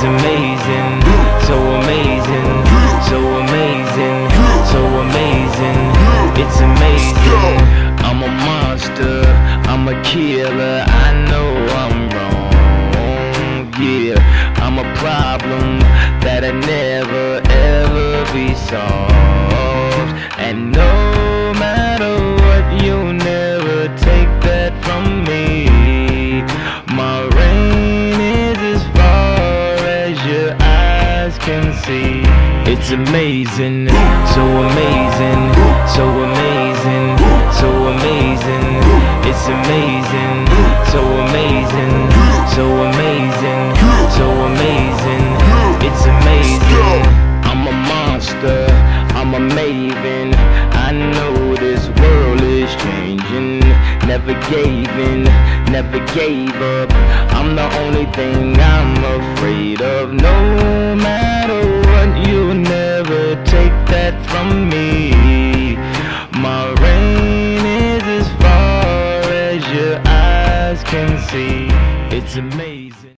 It's amazing, so amazing, so amazing, so amazing. It's amazing. I'm a monster, I'm a killer. I know I'm wrong, yeah. I'm a problem that'll never ever be solved. And no matter see. It's amazing, so amazing, so amazing, so amazing. It's amazing, so amazing, so amazing, so amazing. It's amazing. I'm a monster, I'm a maven. I know this world is changing. Never gave in, never gave up. I'm the only thing I'm afraid of. No eyes can see. It's amazing.